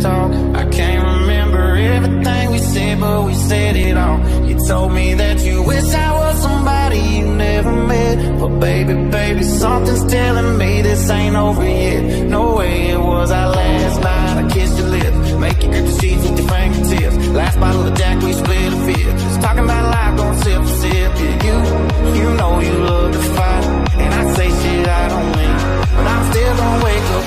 talk. I can't remember everything we said, but we said it all. You told me that you wish I was somebody you never met. But baby, baby, something's telling me this ain't over yet. No way it was our last night. I kissed your lips, make you grip the sheets with your fingertips. Last bottle of Jack, we split a fifth. Just talking about life, going sip sip. Yeah, you, you know you love to fight,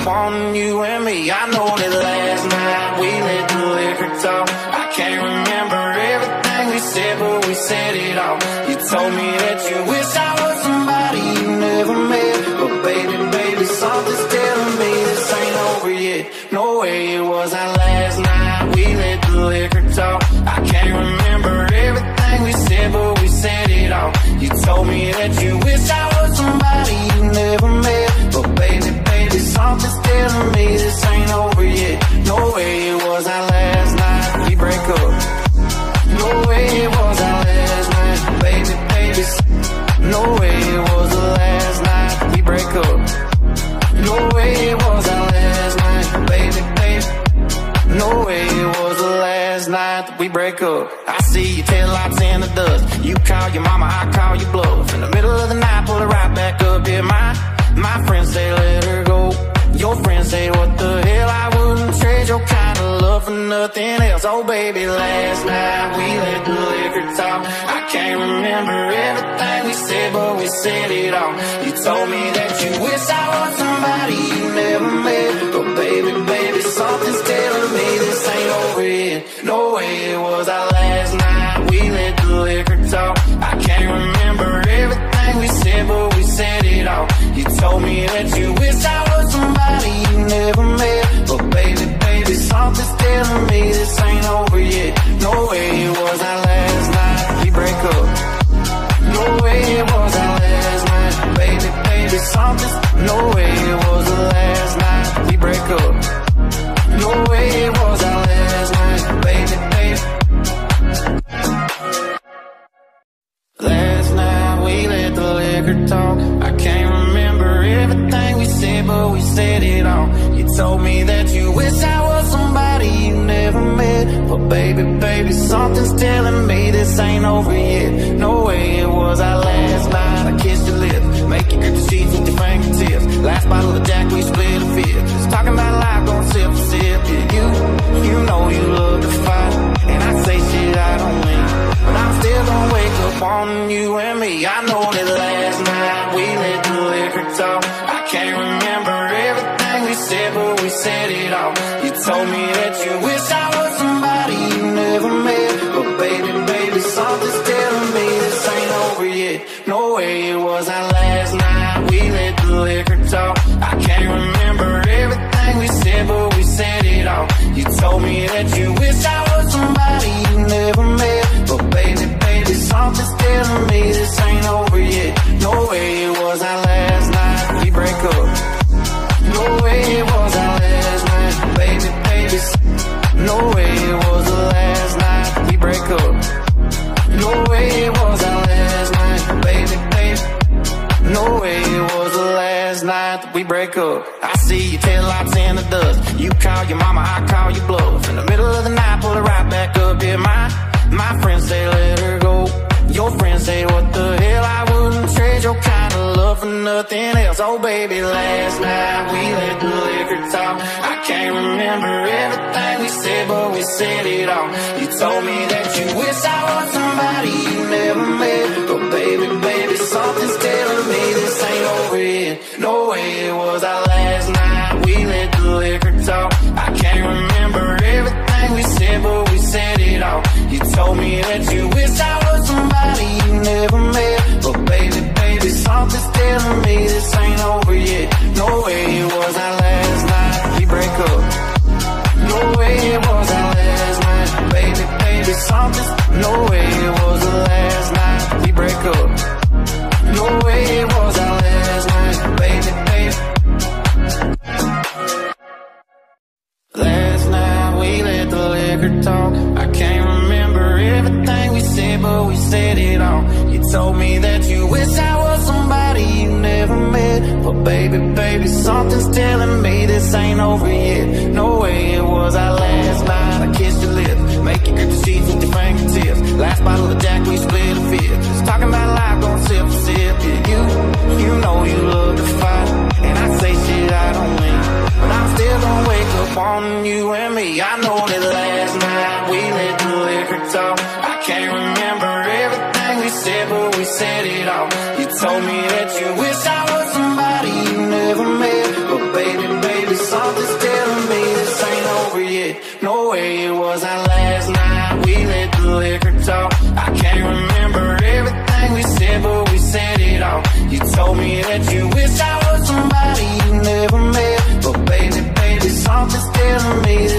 gonna up on you and me. I know that last night we let the liquor talk. I can't remember everything we said, but we said it all. You told me that you break up. I see your taillights in the dust. You call your mama, I call your bluff. In the middle of the night, pull it right back up. Yeah, my my friends say let her go. Your friends say what the hell? I wouldn't trade your kind of love for nothing else. Oh baby, last night we let the liquor talk. I can't remember everything we said, but we said it all. You told me that you wish I was somebody you never met. Something's telling me this ain't over yet. No way it was our last night. We let the liquor talk. I can't remember everything we said, but we said it all. You told me that you wish I was somebody you never met. But baby, baby, something's telling me this for nothing else. Oh baby, last night we let the liquor talk. I can't remember everything we said, but we said it all. You told me that you wish I was somebody you never met. But baby, baby, something's telling me this ain't over yet. No way it was our last night. We let the liquor talk. I can't remember everything we said, but we said it all. You told me that you wish I was somebody you never met. But baby, something's telling me this ain't over yet. No way it was our last night. We break up. No way it was our last night. Baby, baby, something's. No way it was the last night. We break up. No way it was our last night. Baby, baby. Last night we let the liquor talk. I can't remember everything we said, but we said it all. You told me that you wish I baby, baby, something's telling me this ain't over yet. No way it was our last night, I kissed your lips Make you grip the sheets with your fingertips. Last bottle of Jack, we split a fifth. Talking about life, going sip sip. Yeah, you, you know you love to fight, and I say shit I don't mean, but I'm still gonna wake up on you and me. I know that last night we let the liquor talk. I can't remember everything we said, but we said it all. You told me that you wish I me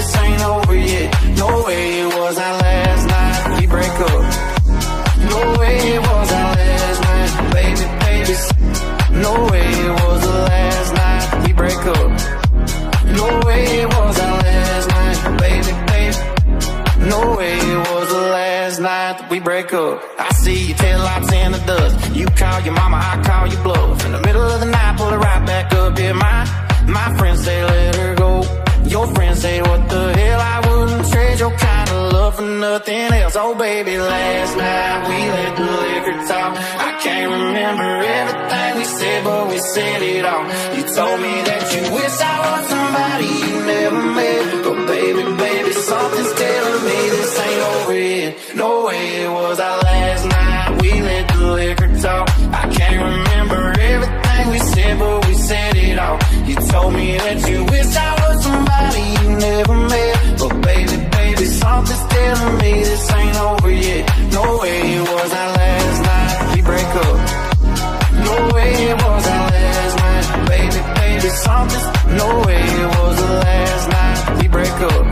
nothing else. Oh baby, last night we let the liquor talk. I can't remember everything we said, but we said it all. You told me that you wish I was somebody you never met, but baby, baby, something's telling me this ain't over yet. No way it was our last night. We let the liquor talk. I can't remember everything we said, but we said it all. You told me that you something's telling me this ain't over yet. No way it was our last night. We break up. No way it was our last night, baby, baby, something's. No way it was the last night. We break up.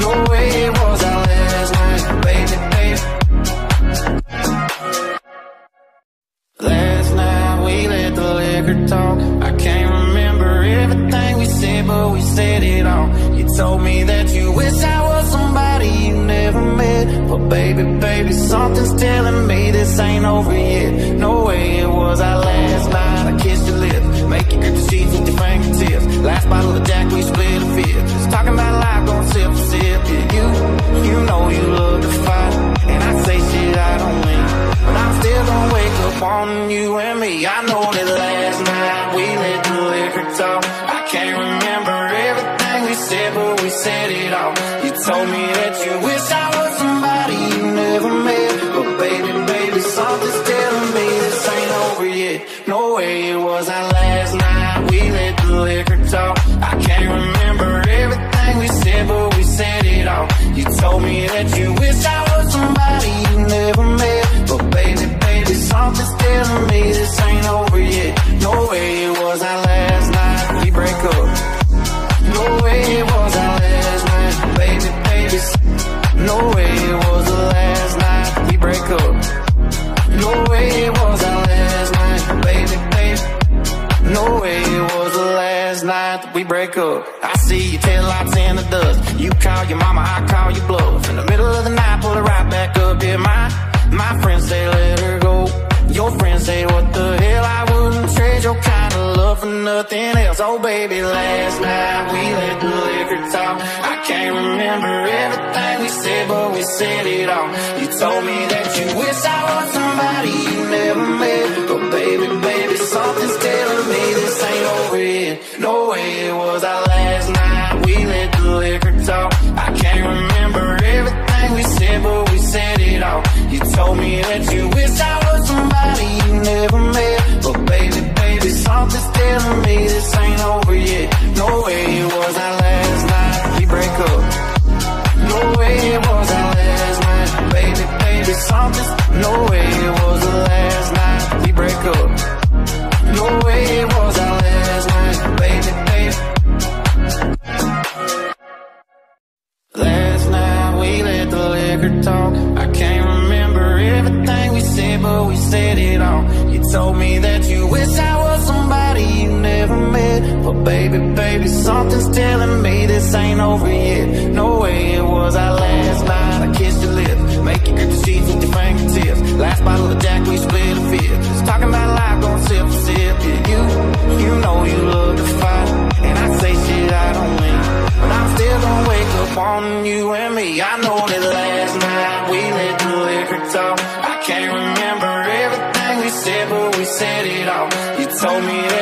No way it was our last night, baby, baby. Last night we let the liquor talk. I can't remember everything we said, but we said it all. You told me that you wish I But baby, baby, something's telling me this ain't over yet. No way it was our last night. I kissed your lips, make you grip the sheets with your fingertips. Last bottle of Jack, we split a fifth. Just talking about life, going sip for sip. Yeah, you, you know you love to fight, and I say shit I don't mean. But I'm still gonna wake up on you and me. I know that last night we let the liquor talk. I can't remember everything we said, but we said it all. You told me that you wish I my friends say let her go. Your friends say what the hell? I wouldn't trade your kind of love for nothing else. Oh baby, last night we let the liquor talk. I can't remember everything we said, but we said it all. You told me that you wish I was somebody you never met, but baby, baby, something's telling me this ain't over yet. No way it was our last night. We let the liquor talk. I can't remember everything we said, but we said it all. Told me that you wish I was somebody you never met, but baby, baby, something's telling me this ain't over yet. No way it was our last night. We break up. No way it was our last night, baby, baby, something's. No way it was the last night. We break up. No way it was our last night, baby, baby. Last night we let the liquor talk. I can't but we said it all. You told me that you wish I was somebody you never met. But baby, baby, something's telling me this ain't over yet. No way it was our last night. I kissed your lips, make you grip the sheets with your fingertips. Last bottle of Jack, we split a fifth. Just talking about life, going sip sip. Yeah, you, you know you love to fight, and I say shit I don't mean. But I'm still gonna wake up on you and me. I know that last break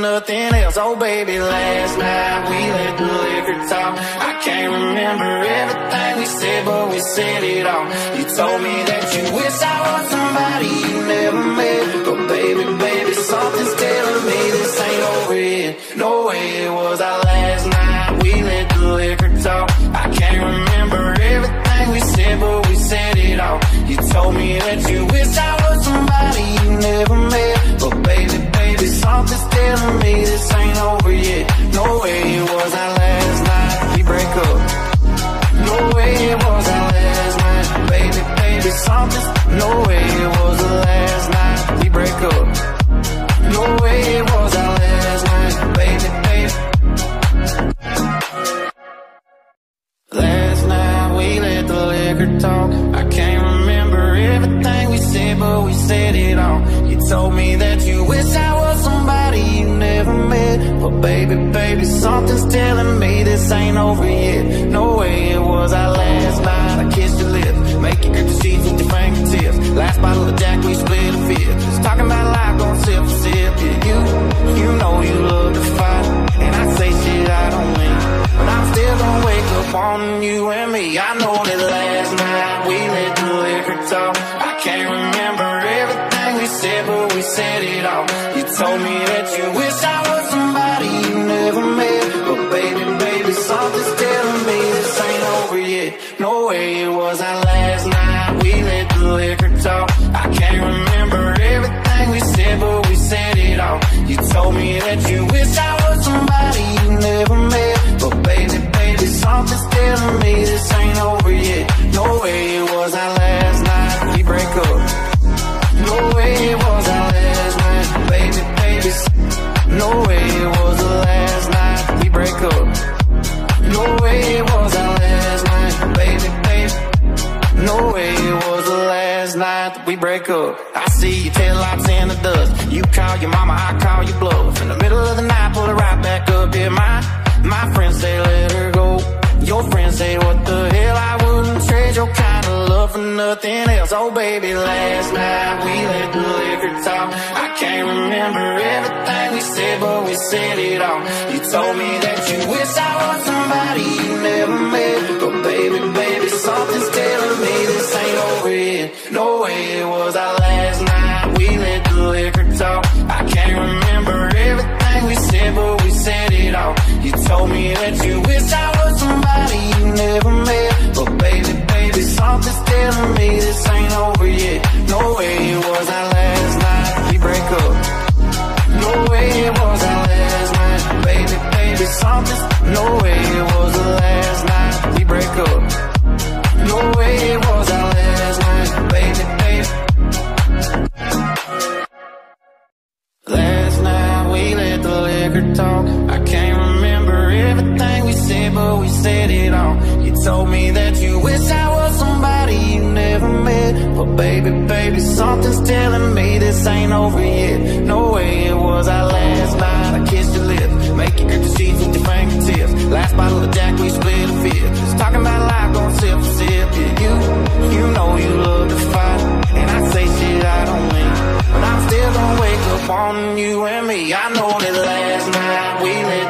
nothing else. Oh baby, last night we let the liquor talk. I can't remember everything we said, but we said it all. You told me that you wish I was somebody you never met. But baby, baby, something's telling me this ain't over yet. No way it was our last night. We let the liquor talk. I can't remember everything we said, but we said it all. You told me that you wish I was somebody you never met. Telling me this ain't over yet. No way it was that you wish I was somebody you never met. But baby, baby, something's telling me this ain't over yet. No way it was our last night. We break up. No way it was our last night. Baby, baby, something's. No way it was the last night. We break up. No way it was but we said it all. You told me that you wish I was somebody you never met. But baby, baby, something's telling me this ain't over yet. No way it was our last night. I kissed your lips, grip the sheets with your fingertips. Last bottle of Jack, we split a fifth. Just talking about life, going sip sip. Yeah, you, you know you love to fight, and I say shit I don't mean. But I'm still gonna wake up on you and me. I know that last night we let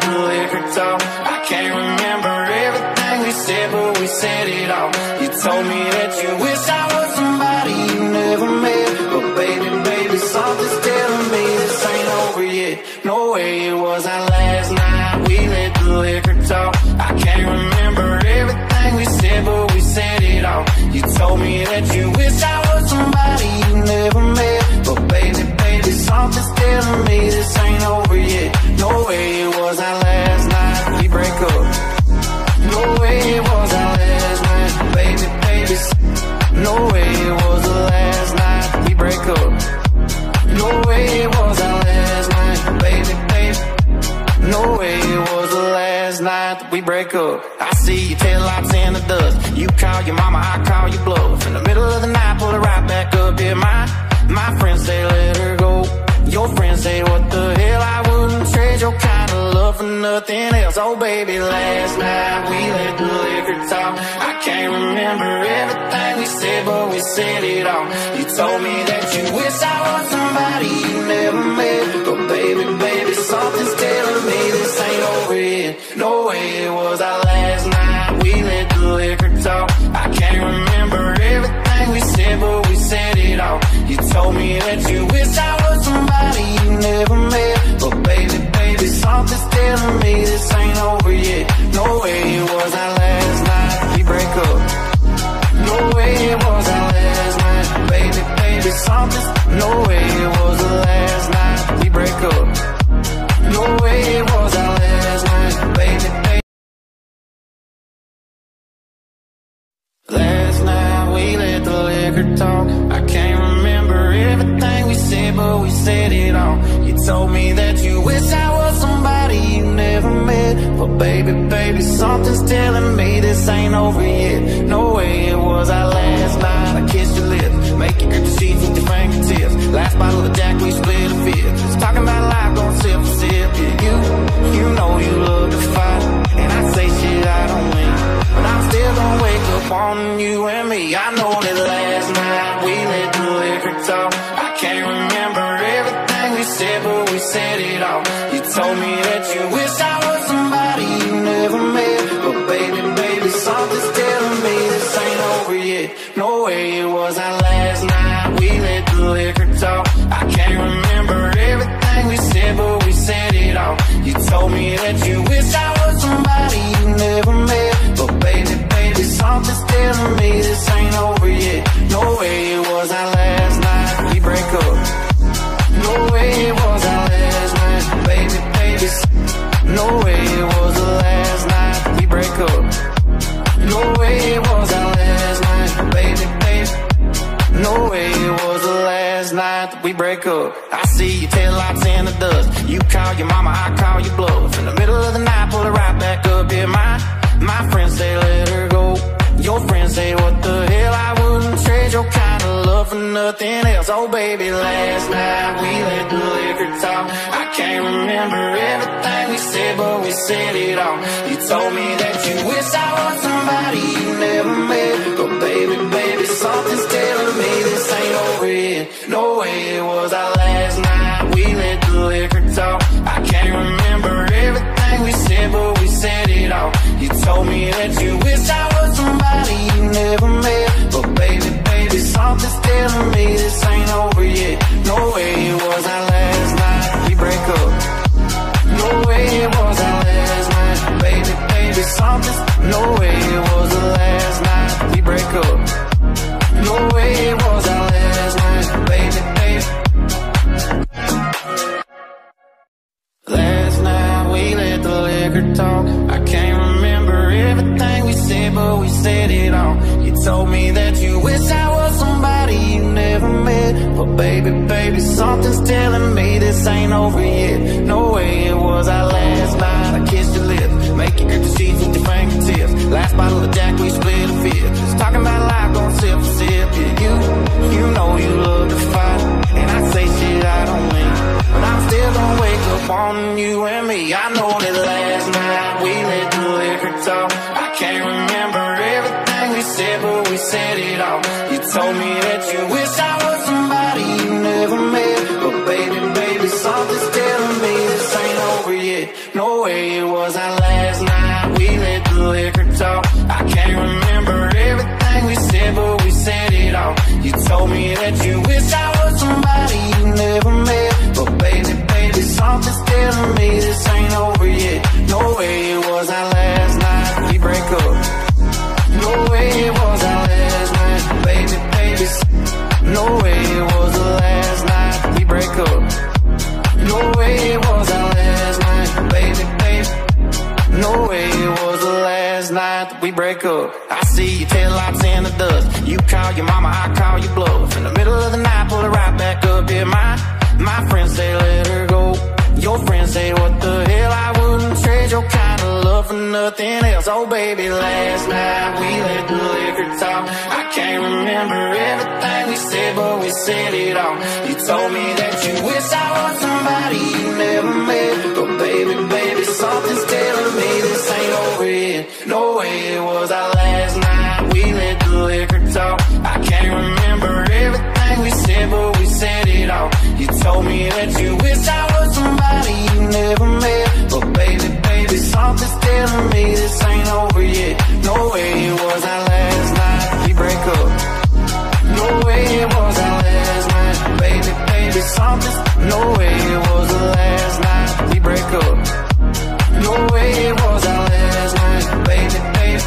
last night that we break up. I see your taillights in the dust. You call your mama, I call your bluff. In the middle of the night, pull her right back up. Yeah, my, my friends say let her go. Your friends say what the hell, I wouldn't trade your kind of love for nothing. nothing else. Oh, baby, last night we let the liquor talk. I can't remember everything we said, but we said it all. You told me that you wish I was somebody you never met. But baby, No way it was our last night. We let the liquor talk. I can't remember everything we said, but we said it all. You told me that you wish I was somebody you never met. But baby, baby, something's telling me this ain't over yet. No way it was our last night. We break up. No way it was our last night. Baby, baby, something's. No way it was the last night. We break up. No way it was talk. I can't remember everything we said, but we said it all. You told me that you wish I was somebody you never met. But baby, baby, something's telling me this ain't over yet. No way it was our last night. I kissed your lips, make you grip the with your fingertips. Last bottle of Jack, we split a fifth. Talking about life, going sip for sip. Yeah, you, you know you love to fight, and I say shit I don't mean. But I'm still gonna wake up on you and me. I know that Way it was our last night. We let the liquor talk. I can't remember everything we said, but we said it all. You told me that you wish I was somebody you never met. But baby, baby, something's telling me this ain't over yet. No way it was our last night. We break up. No way it was our last night. Baby, baby, no way break up. I see your taillights in the dust. You call your mama, I call your bluff. In the middle of the night, pull it right back up. Yeah, my, my friends say let her go. Your friends say what the hell, I wouldn't trade your kind of love for nothing else. Oh baby, last night we let the liquor talk. I can't remember everything we said, but we said it all. You told me that you wish I was somebody you never met. But baby, baby, something's this ain't over yet. No way it was our last night. We let the liquor talk. I can't remember everything we said, but we said it all. You told me that you wish I was somebody you never met. But baby, baby, something's telling me this ain't over yet. No way it was our last night. We break up. No way it was our last night. Baby, baby, something's. No way it was the last night. We break up. Talk. I can't remember everything we said, but we said it all. You told me that you wish I was somebody you never met. But baby, baby, something's telling me this ain't over yet. No way it was our last night. I kissed your lips, grip the sheets with your fingertips. Last bottle of Jack, we split a fifth. Talking about life, going sip sip. Yeah, you, you know you love to fight, and I say shit I don't mean. But I'm still gonna wake up on you and me. I know that break up. I see your taillights in the dust. You call your mama, I call your bluff. In the middle of the night, pull it right back up. Yeah, my, my friends say let her go. Your friends say what the hell, I wouldn't trade your kind of love for nothing else. Oh baby, last night we let the liquor talk. I can't remember everything we said, but we said it all. You told me that you wish I was somebody you never met. Baby, baby, something's telling me this ain't over yet. No way it was our last night. We let the liquor talk. I can't remember everything we said, but we said it all. You told me that you wish I was somebody you never met. But baby, baby, something's telling me this ain't over yet. No way it was our last night. We break up. No way it was our last. Baby, something's. No way it was the last night. We break up. No way it was our last night. Baby, baby.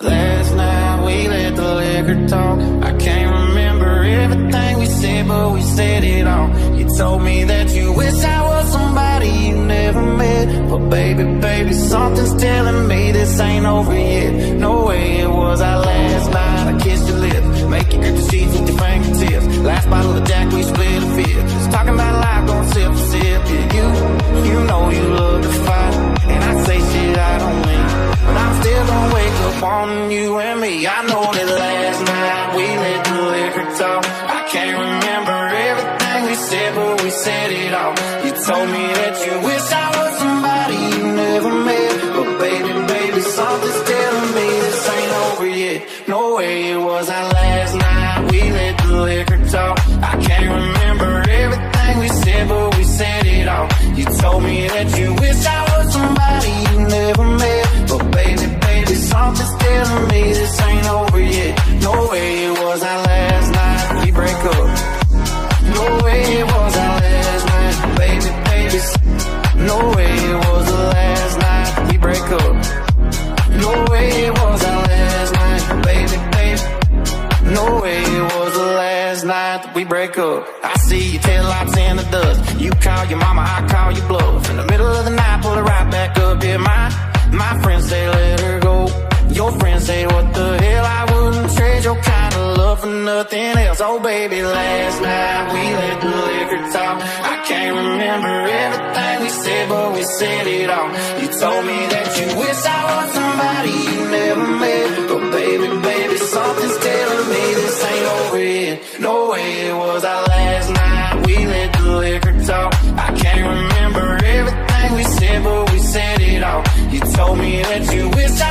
Last night we let the liquor talk. I can't remember everything we said, but we said it all. You told me that you wish I But baby, baby, something's telling me this ain't over yet. No way it was our last night. I kissed your lips, make you grip the sheets with your fingertips. Last bottle of Jack, we split a fifth. Just talking about life, going sip for sip. Yeah, you, you know you love to fight, and I say shit I don't mean. But I'm still gonna wake up on you and me. I know that last night we let the liquor talk. I can't remember everything we said, but we said it all. You told me that you something's nothing else. Oh baby, last night we let the liquor talk. I can't remember everything we said, but we said it all. You told me that you wish I was somebody you never met. But baby, baby, something's telling me this ain't over yet. No way it was our last night. We let the liquor talk. I can't remember everything we said, but we said it all. You told me that you wish I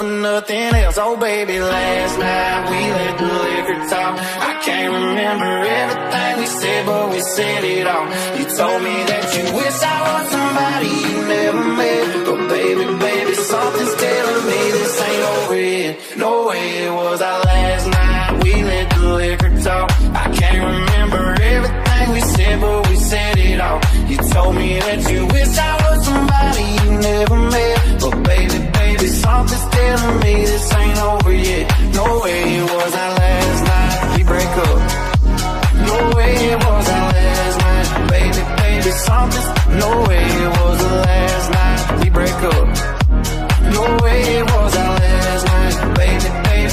for nothing else. Oh baby, last night we let the liquor talk. I can't remember everything we said, but we said it all. You told me that you wish I was somebody you never met. But baby, baby, something's telling me this ain't over yet. No way it was our last night. We let the liquor talk. I can't remember everything we said, but we said it all. You told me that you wish I was somebody you never met. But something's telling me this ain't over yet. No way it was our last night. We break up. No way it was our last night. Baby, baby, something's. No way it was the last night. We break up. No way it was our last night. Baby, baby.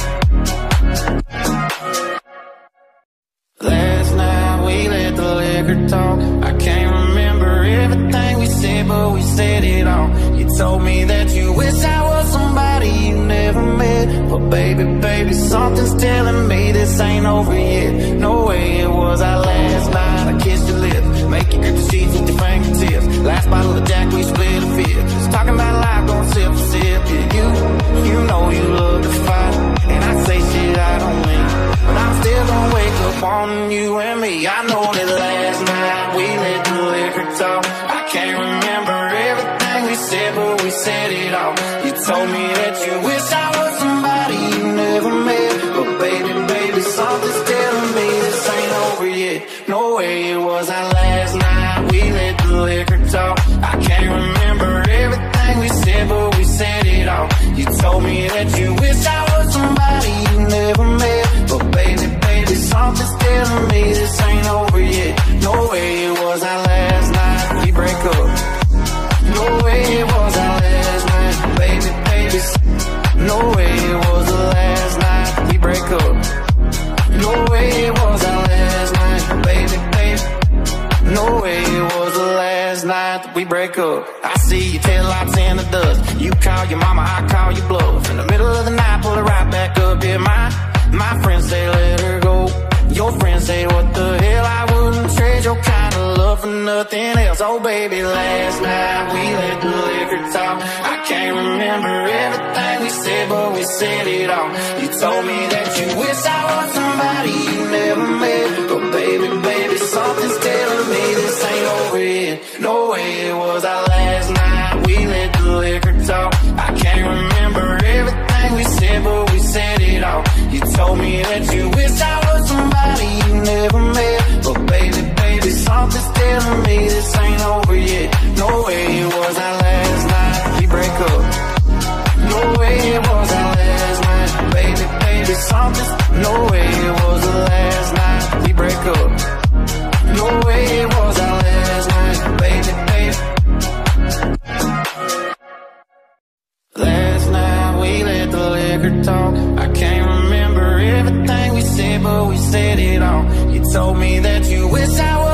Last night we let the liquor talk. I can't remember everything we said, but we said it all. You told me that you wish I But baby, baby, something's telling me this ain't over yet. No way it was our last night. I kissed your lips, make you grip the sheets with your fingertips. Last bottle of Jack, we split a fifth. Just talking about life, going sip for sip. Yeah, you, you know you love to fight, and I say shit I don't mean. But I'm still gonna wake up on you and me. I know that last night we let the liquor talk. I can't remember everything we said, but we said it all. You told me It was our last night. We let the liquor talk. I can't remember everything we said, but we said it all. You told me that you wish I was somebody you never met. But baby, baby, something's telling me this ain't over yet. No way nothing else. Oh baby, last night we let the liquor talk. I can't remember everything we said, but we said it all. You told me that you wish I was somebody you never met. But baby, baby, something's telling me this ain't over yet. No way it was our last night. We let the liquor talk. I can't remember everything we said, but we said it all. You told me that you wish I was somebody you never met. Something's telling me this ain't over yet. No way it was our last night. We break up. No way it was our last night. Baby, baby, something's. No way it was the last night. We break up. No way it was our last night. Baby, baby. Last night we let the liquor talk. I can't remember everything we said, but we said it all. You told me that you wish I was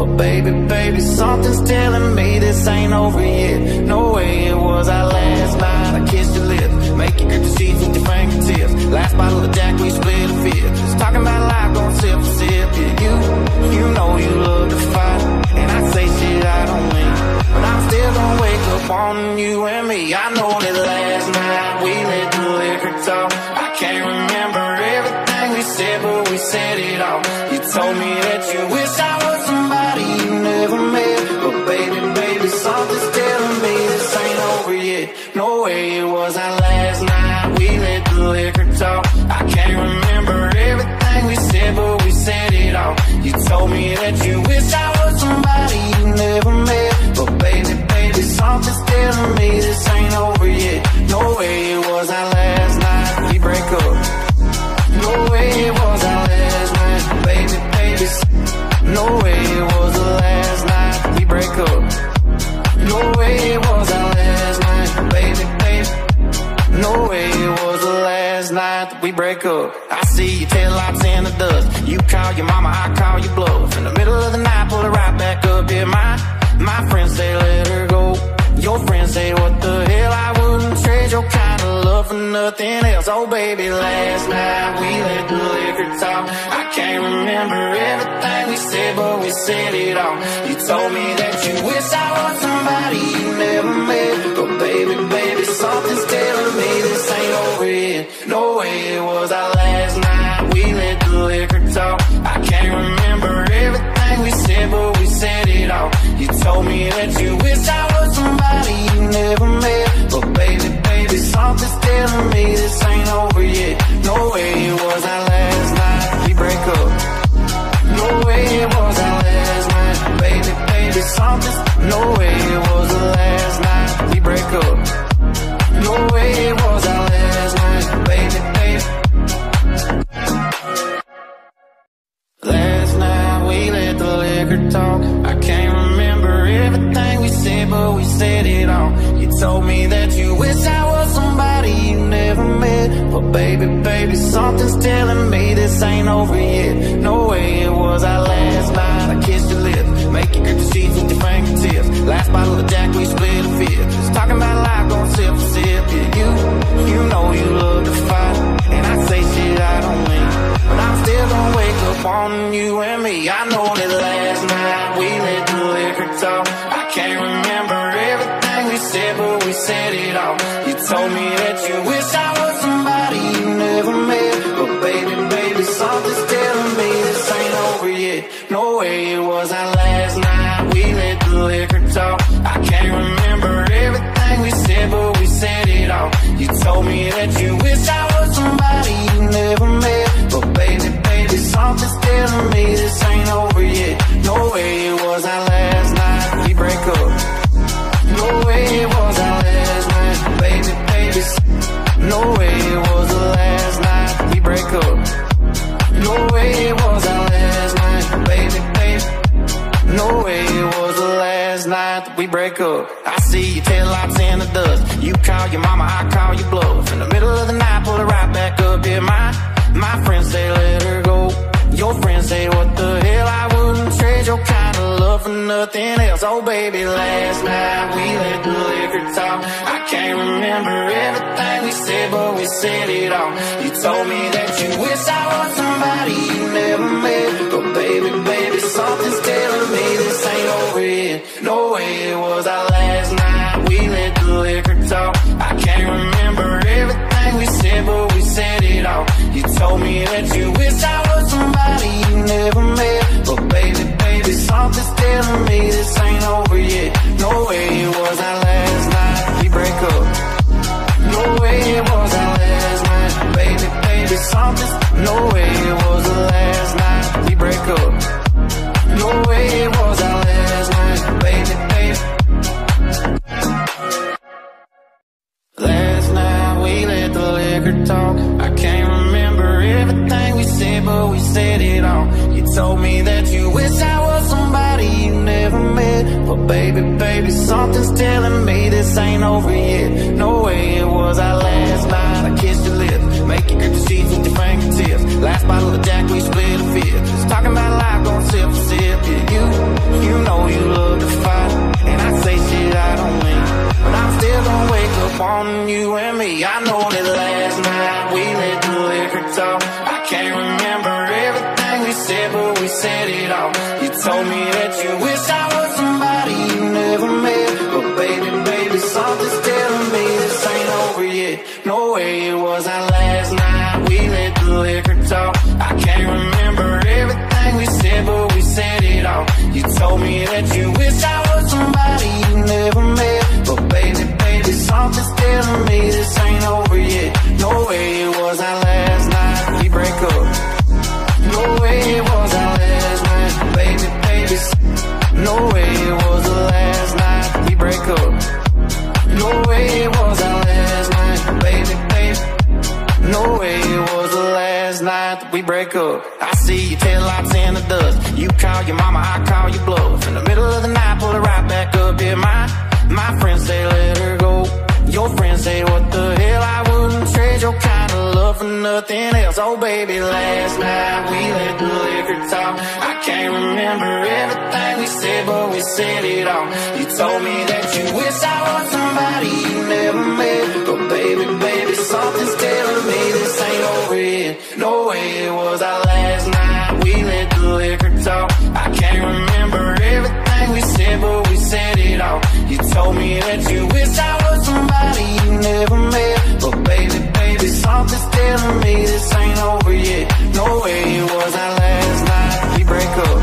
But baby, baby, something's telling me this ain't over yet. No way it was our last night. I kissed your lips, grip the sheets with your fingertips. Last bottle of Jack, we split a fifth. Just talking about life, going sip sip. Yeah, you, you know you love to fight, and I say shit I don't mean. But I'm still gonna wake up on you and me. I know that last night we let something's telling me nothing else. Oh baby, last night we let the liquor talk. I can't remember everything we said, but we said it all. You told me that you wish I was somebody you never met. But baby, baby, something's telling me this ain't over yet. No way it was our last night. We let the liquor talk. I can't remember everything we said, but we said it all. You told me that you wish I was somebody you never met. But Something's telling me this ain't over yet. No way it was our last night. We break up. No way it was our last night. Baby, baby, something's. No way it was our last night. We break up. No way it was our last night. Baby, baby. Last night we let the liquor talk. I can't remember everything we said, but we said it all. You told me that you wish I never met. But baby, baby, something's telling me this ain't over yet. No way baby, last night we let the liquor talk. I can't remember everything we said, but we said it all. You told me that you wish I was somebody you never met. But baby, baby, something's telling me this ain't over yet. No way it was our last night. We let the liquor talk. I can't remember everything we said, but we said it all. You told me that you wish I was somebody you never met. Something's telling me this ain't over yet. No way it was our last night. We break up. No way it was our last night. Baby, baby, something's. No way it was the last night. We break up. No way it was our last night. Baby, baby. Last night we let the liquor talk. I can't everything we said, but we said it all. You told me that you wish I was somebody you never met. But baby, baby, something's telling me this ain't over yet. No way it was our last night. I kissed your lips, grip the sheets with your fingertips. Last bottle of Jack, we split a fifth. Talking about life, going sip sip. Yeah, you, you know you love to fight, and I say shit I don't mean. But I'm still gonna wake up on you and me. I know that last night told me that you wish I was somebody you never met. But baby, baby, something's telling me this ain't over yet. No way it was our last night. We break up. No way it was our last night. Baby, baby, no way it was the last night. We break up. No way it was our last night. Baby, baby, no way it was the last night we break up. I see your tail lights in the dust. Call your mama, I call your bluff. In the middle of the night, pull it right back up. Yeah, my my friends say let her go. Your friends say what the hell? I wouldn't trade your kind of love for nothing else. Oh baby, last night we let the liquor talk. I can't remember everything we said, but we said it all. You told me that you wish I was somebody you never met. But baby, baby, told you wish I was somebody you never met. But baby, baby, something's telling me this ain't over yet. No way it was our last night. We break up.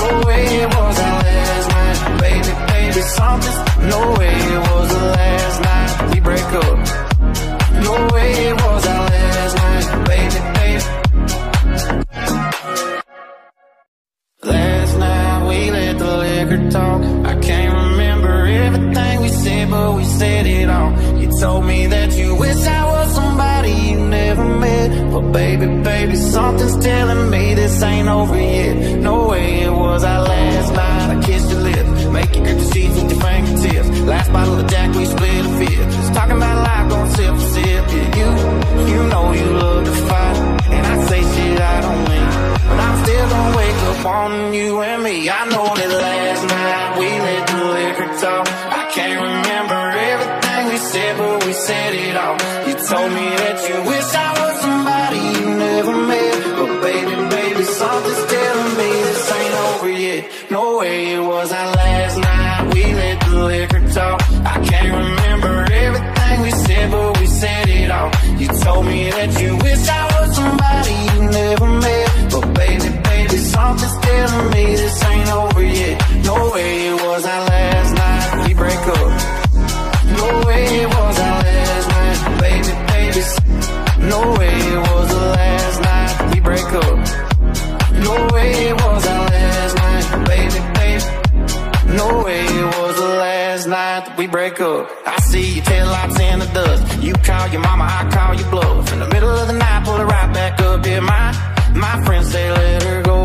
No way it was our last night. Baby, baby, something's. No way it was the last night. We break up. No way told me that you wish I was somebody you never met. But baby, baby, something's telling me this ain't over yet. No way it was our last night. I kissed your lips, make you grip the sheets with your fingertips. Last bottle of Jack, we split a fifth. Just talking about life, going sip sip. Yeah, you, you know you love to fight, and I say shit I don't mean, but I'm still gonna wake up on you and me. I know that last I see your tail lights in the dust. You call your mama, I call your bluff. In the middle of the night, pull it right back up. Yeah, my my friends say let her go.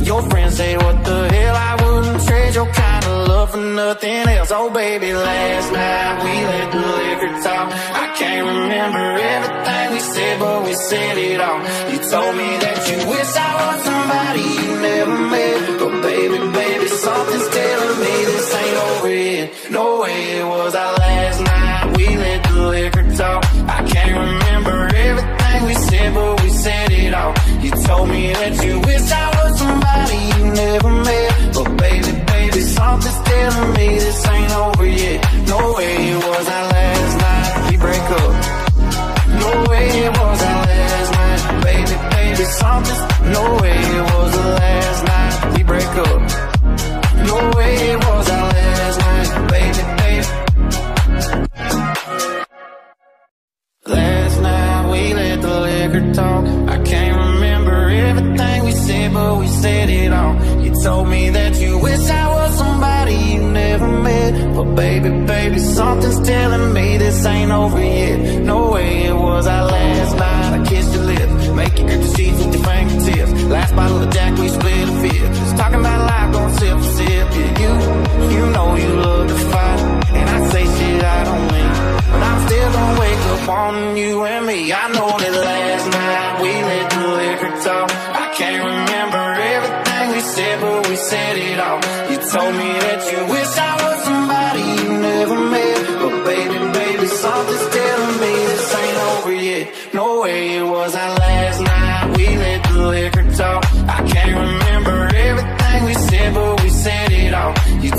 Your friends say what the hell? I wouldn't trade your kind of love for nothing else. Oh baby, last night we let the liquor talk. I can't remember everything we said, but we said it all. You told me that you wish I was somebody you never met, but baby, baby, something's telling me this ain't over yet. No way it was our last night. We let the liquor talk. I can't remember everything we said, but we said it all. You told me that you wish I was somebody you never met, but baby, baby, something's telling me this ain't over yet. No way it was our last night. We break up. No way it was our last night, baby, baby, something's. No way it was the last night. We break up. Liquor talk. I remember everything we said, but we said it all. You told me that you wish I was somebody you never met. But baby, baby, something's telling me this ain't over yet. No way it was our last night. I kissed your lips, grip the sheets with your fingertips. Last bottle of Jack, we split a fifth. Just talking about life, going sip sip. Yeah, you, you know you love to fight, and I say shit I don't mean. But I'm still gonna wake up on you and me. I know that last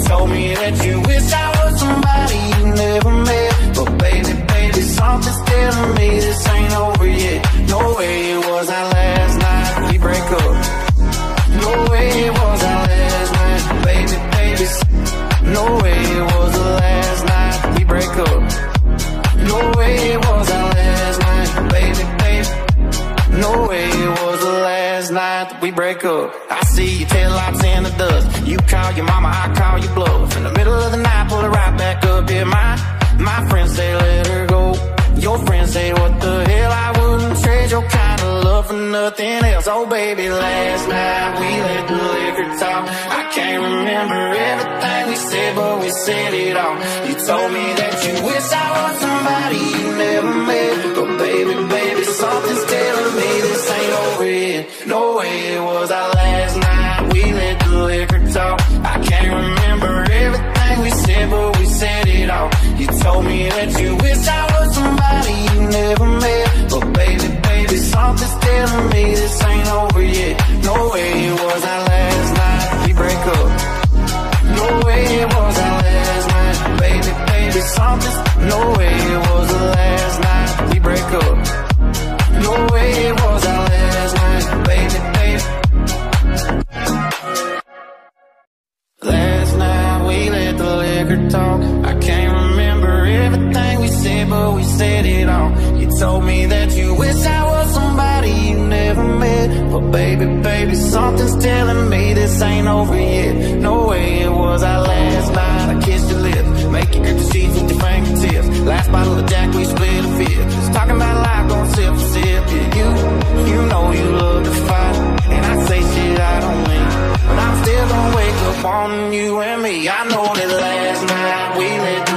told me that you wish I was somebody you never met. But baby, baby, something's telling me this ain't over yet. No way it was our last night. We break up. No way it was our last night, baby, baby. No way it was the last night. We break up. No way it was our last night, baby, baby. No way it was the last night we break up. I see your tail lights in the dust. Call your mama, I call your bluff. In the middle of the night, pull it right back up. Yeah, my my friends say let her go. Your friends say what the hell? I trade your kind of love for nothing else. Oh baby, last night we let the liquor talk. I can't remember everything we said, but we said it all. You told me that you wish I was somebody you never met, but baby, baby, something's telling me this ain't over yet. No way it was our last night. We let the liquor talk. I can't remember everything we said, but we said it all. You told me that you wish I was somebody you never met, but baby, something's telling me this ain't over yet. No way it was our last night. We break up. No way it was our last night, baby, baby, something's. No way it was the last night. We break up. No way it was our last night, baby, baby. Last night we let the liquor talk. I can't remember everything we said, but we said it all. You told me that you wish I was but baby, baby, something's telling me this ain't over yet. No way it was our last night. I kissed your lips Make you grip the sheets with your fingertips. Last bottle of Jack, we split a fifth. Just talking about life, going sip for sip Yeah, you, you know you love to fight. And I say shit I don't mean. But I'm still gonna wake up on you and me. I know that last night we lit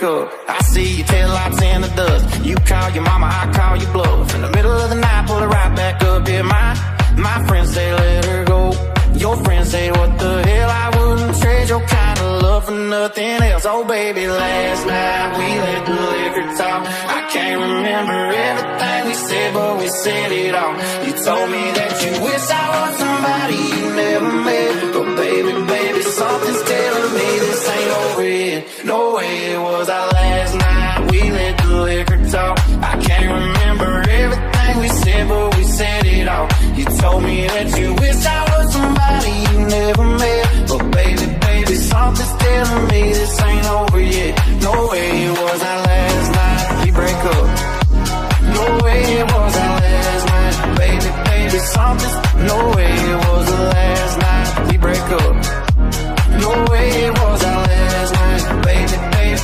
up. I see your taillights in the dust. You call your mama, I call your bluff. In the middle of the night, pull it right back up. Yeah, my, my friends say let her go. Your friends say what the hell, I wouldn't trade your kind of love for nothing else. Oh baby, last night we let the liquor talk. I can't remember everything we said, but we said it all. You told me that you wish I was somebody you never met. Something's telling me this ain't over yet. No way it was our last night. We let the liquor talk. I can't remember everything we said, but we said it all. You told me that you wish I was somebody you never met. But baby, baby, something's telling me this ain't over yet. No way it was our last night. We break up. No way it was our last night. Baby, baby, something's. No way it was the last night. We break up. No way it was our last night. Baby, baby.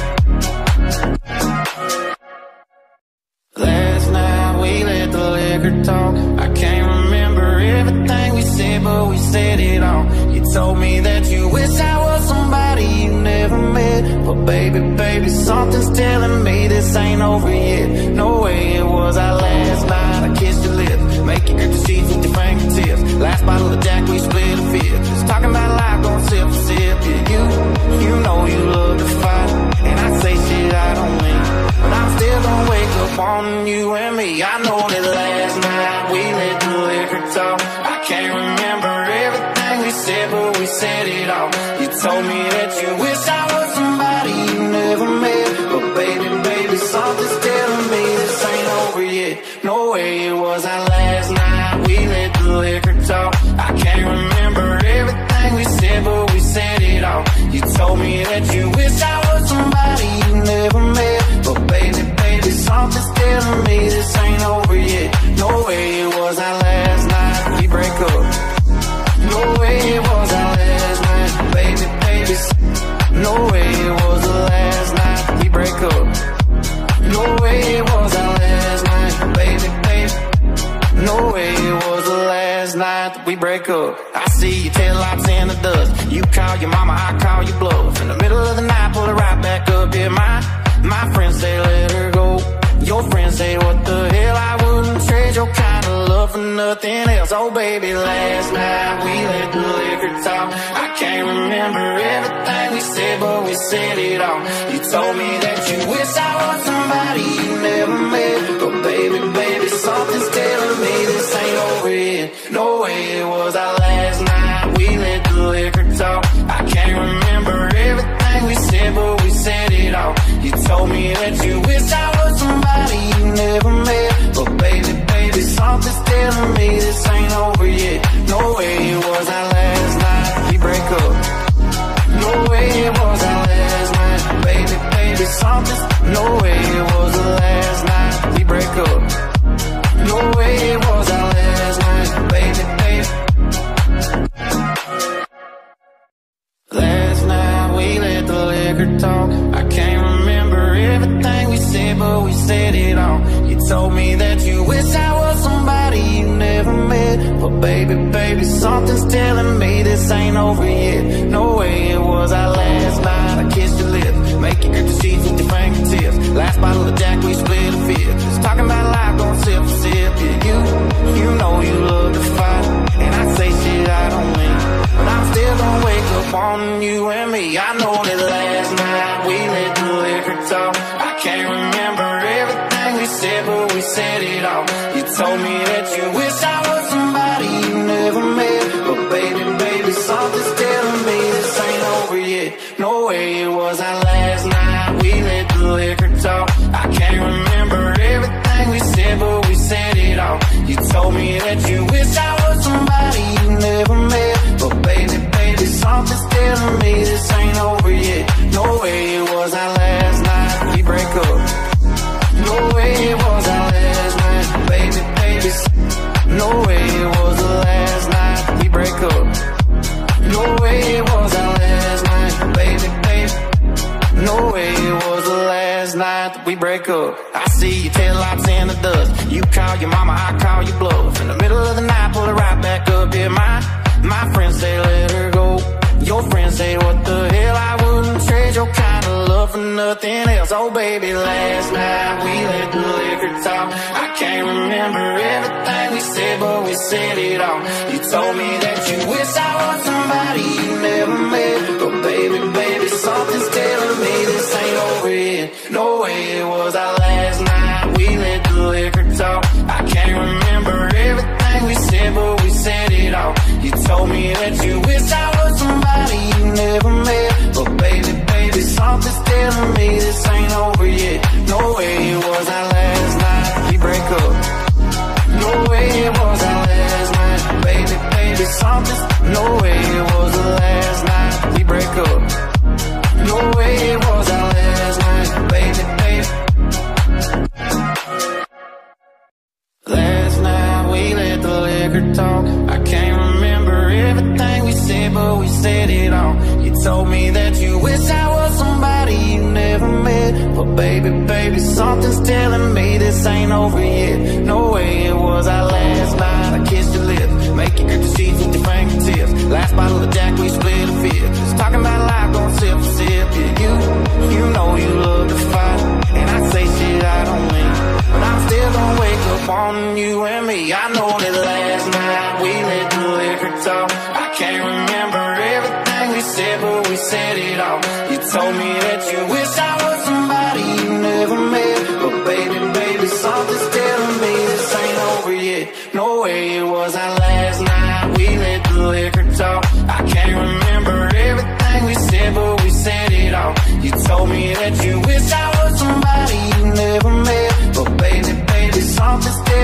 Last night we let the liquor talk. I can't remember everything we said, but we said it all. You told me that you wish I was somebody you never met. But baby, baby, something's telling me this ain't over yet. No way it was our last night. I kissed your lips, make you grip the sheets with your fingertips. Last bottle of Jack, we split a fifth. Just talking about life, going sip sip. Yeah, you, you know you love to fight, and I say shit I don't mean. But I'm still gonna wake up on you and me. I know that last night break up. I see your taillights in the dust. You call your mama, I call your bluff. In the middle of the night, pull it right back up. Yeah, my, my friends say let her go. Your friends say what the hell, I wouldn't trade your kind of love for nothing else. Oh baby, last night we let the liquor talk. I can't remember everything we said, but we said it all. You told me that you wish I was somebody you never met. Baby, baby, something's telling me this ain't over yet. No way it was our last night. We let the liquor talk. I can't remember everything we said, but we said it all. You told me that you wish I was somebody you never baby, last night we let the liquor talk. I can't remember everything we said, but we said it all. You told me that you wish I was somebody you never met. But baby, baby, something's telling me this ain't over yet. No way it was our last night. We let the liquor talk. I can't remember everything we said, but we said it all. You told me that you wish baby, telling me this ain't over yet. No way it was our last night. We break up. No way it was our last night. Baby, baby, something's. No But baby, baby, something's telling me this ain't over yet. No way it was our last night. I kissed your lips, make you grip the sheets with your fingertips. Last bottle of Jack, we split a fifth. Just talking about life, going sip sip. Yeah, you, you know you love to fight, and I say shit I don't mean. But I'm still gonna wake up on you and me. I know that last night we let the liquor talk. I can't remember everything we said, but we said it all. You told me that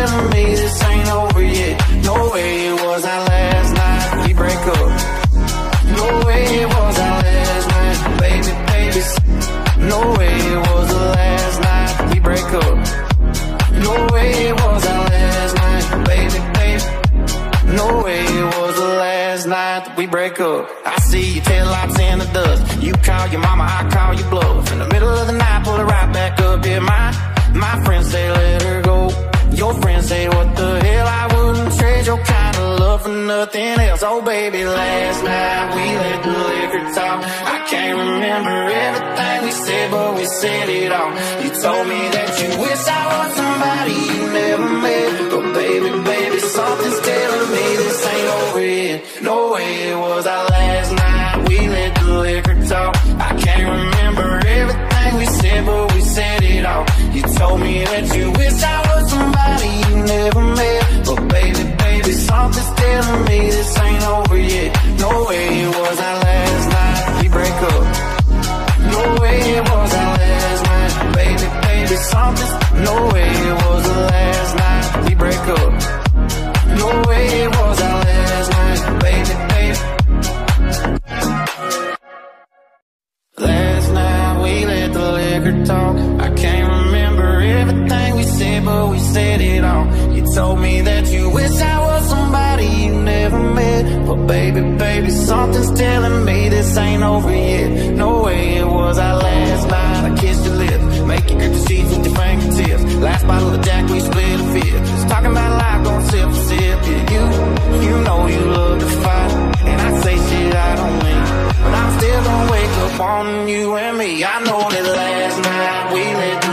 telling me this ain't over yet. No way it was our last night. We break up. No way it was our last night. Baby, baby, no way it was the last night. We break up. No way it was our last night. Baby, baby. No way it was the last night we break up. I see your taillights in the dust. You call your mama, I call your bluff. In the middle of the night, pull it right back up. Yeah, my my friends say for nothing else. Oh baby, last night we let the liquor talk. I can't remember everything we said, but we said it all. You told me that you wish I was somebody you never met. But baby, baby, something's telling me this ain't over yet. No way it was our last night. We let the liquor talk. I can't remember everything we said, but we said it all. You told me that you wish I was somebody you never met. But baby, baby, something's telling me this ain't over yet. No way it was our last night. We break up. No way it was our last night. Baby, baby, something's. No way it was the last night. We break up. No way it was our last night. Baby, baby. Last night we let the liquor talk. I can't remember everything we said, but we said it all. You told me that you wish I But baby, baby, something's telling me this ain't over yet. No way it was our last night. I kissed your lips, make you grip the sheets with your fingertips. Last bottle of Jack, we split a fifth. Just talking about life, going sip sip. Yeah, you, you know you love to fight, and I say shit I don't mean. But I'm still gonna wake up on you and me. I know that last night we let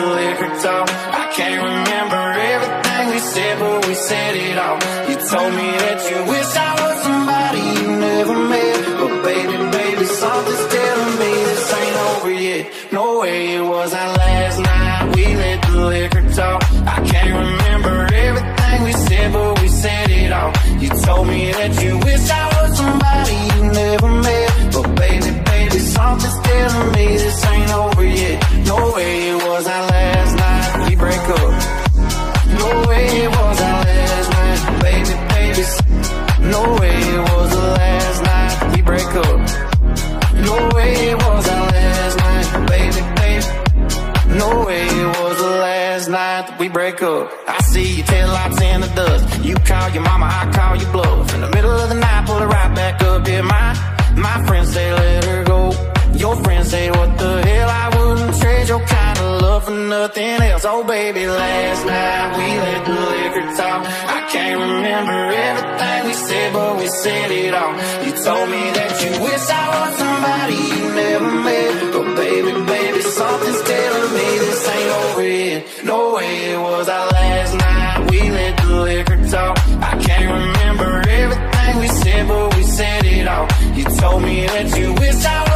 nothing else. Oh, baby, last night we let the liquor talk. I can't remember everything we said, but we said it all. You told me that you wish I was somebody you never met. But baby, baby, something's telling me this ain't over yet. No way it was our last night. We let the liquor talk. I can't remember everything we said, but we said it all. You told me that you wish I was.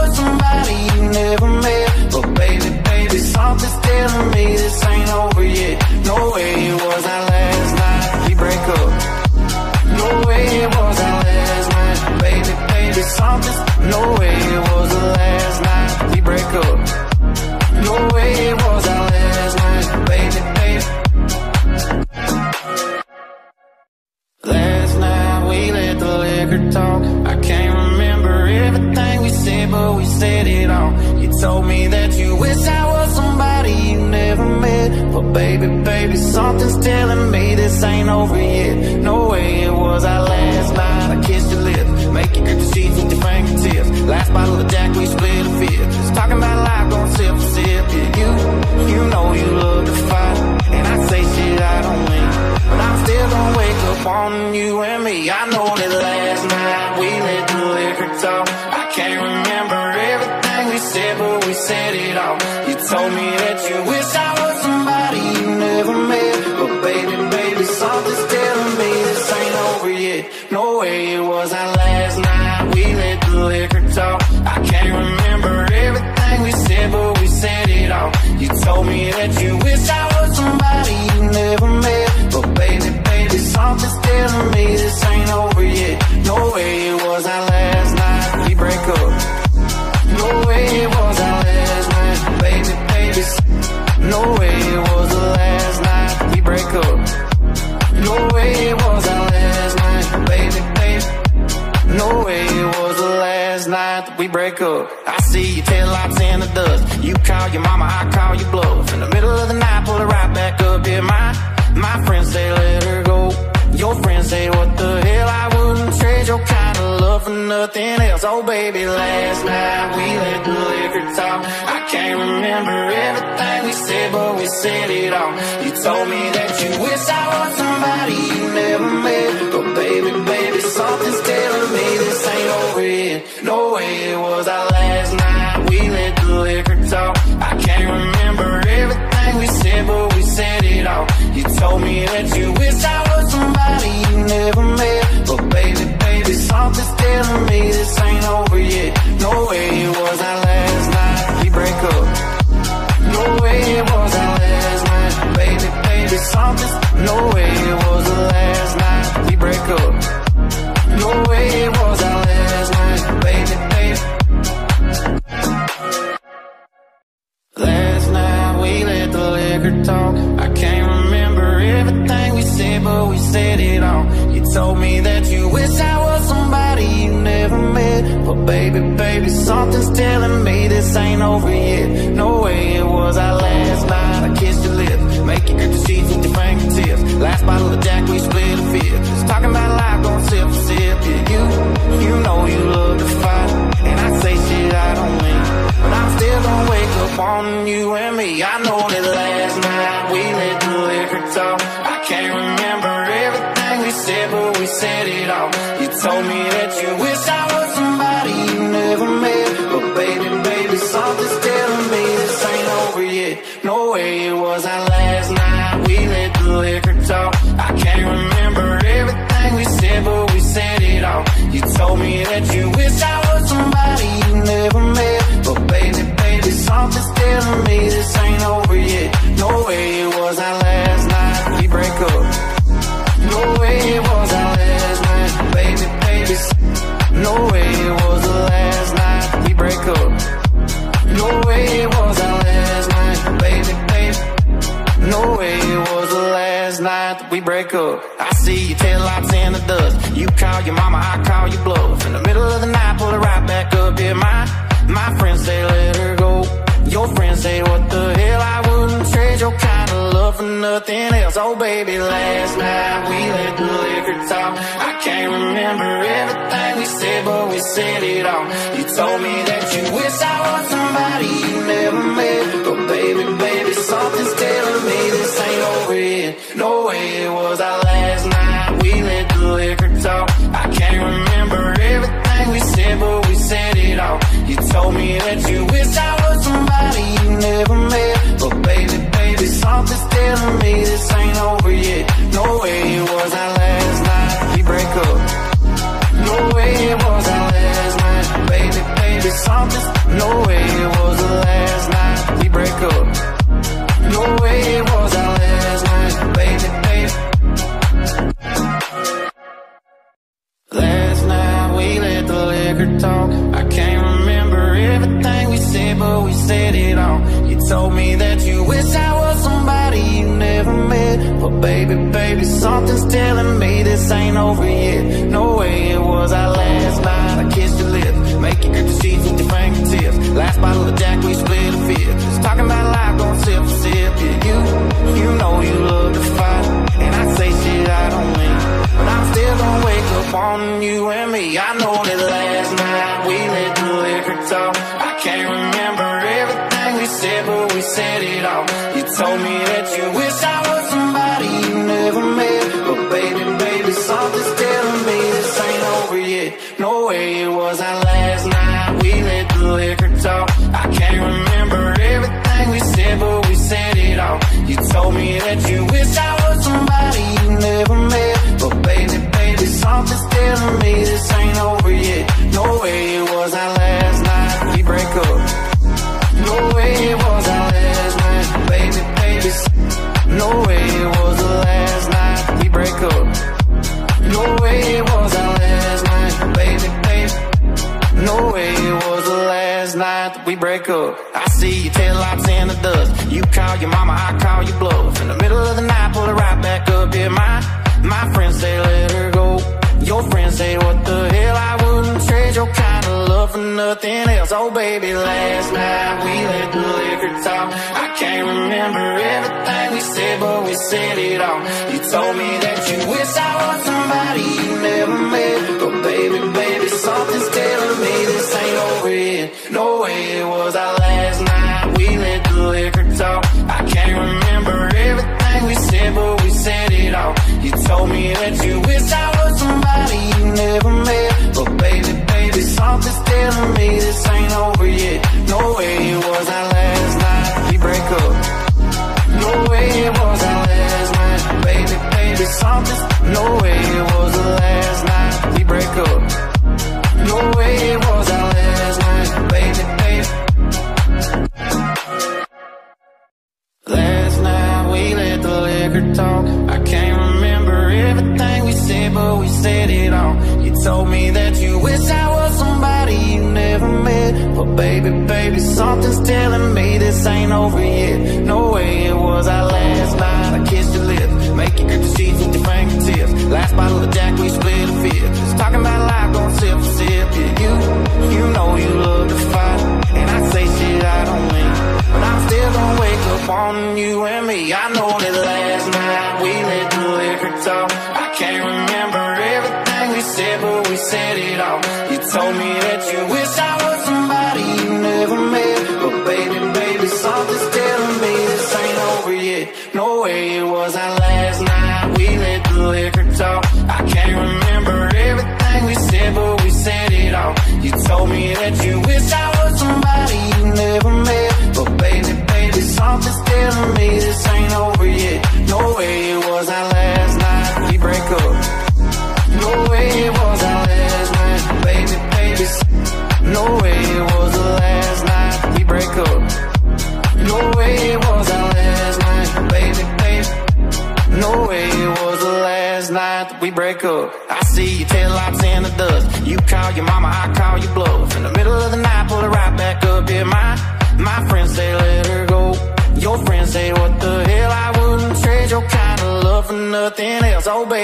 this ain't no Something's telling me this ain't over yet. No way it was our last night. your mama, I call you bluff. In the middle of the night, pull it right back up. Yeah, my, my friends say let her go. Your friends say what the hell, I wouldn't trade your kind of love for nothing else. Oh baby, last night we let the liquor talk. I can't remember everything we said, but we said it all. You told me that you wish I was somebody you never met. But baby, baby, something's telling me this ain't over yet. No way it was our last night we let the liquor talk I can't remember everything we said, but we said it all. You told me that you wish I was somebody you never met. But baby, baby, something's telling me this ain't over yet. No way it was our last night, we break up. No way it was our last night. Baby, baby, something's, no way it was the last no way call your mama, I call you bluff. In the middle of the night, pull it right back up. Yeah, my my friends say let her go. Your friends say what the hell? I wouldn't trade your kind of love for nothing else. Oh baby, last night we let the liquor talk. I can't remember everything we said, but we said it all. You told me that you wish I was somebody you never met, but baby, baby, something's telling me this ain't over yet. No way it was our last night. We let the liquor talk. We said it all. You told me that you wish I was somebody you never met, but baby, baby, something's telling me this ain't over yet. No way it was our last night. We break up. No way it was our last night, baby, baby, something's. No way it was the last night. We break up. No way it was our last night, baby, baby. Talk. I can't remember everything we said, but we said it all. You told me that you wish I was somebody you never met. But baby, baby, something's telling me this ain't over yet. No way it was our last night. I kissed your lips, make you grip the sheets with your fingertips. Last bottle of Jack, we split a fifth. Just talking about life, going sip for sip. Yeah, you, you know you love to fight, and I say shit I don't mean. But I'm still gonna wake up on you and me. I know that last we. I can't remember everything we said, but we said it all. You told me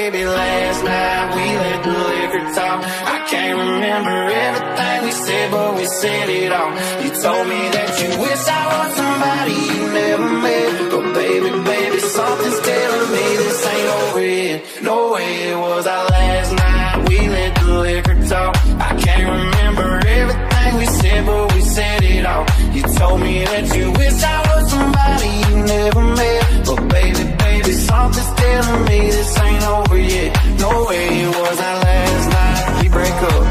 baby, last night we let the liquor talk. I can't remember everything we said, but we said it all. You told me that you wish I was somebody you never met, but baby, baby, something's telling me this ain't over yet. No way it was our last night. We let the liquor talk. I can't remember everything we said, but we said it all. You told me that you wish I was somebody you never met, something's telling me this ain't over yet. No way it wasn't last night. We break up.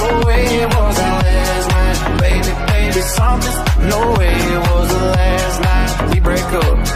No way it wasn't last night. Baby, baby, something's. No way it was the last night. We break up.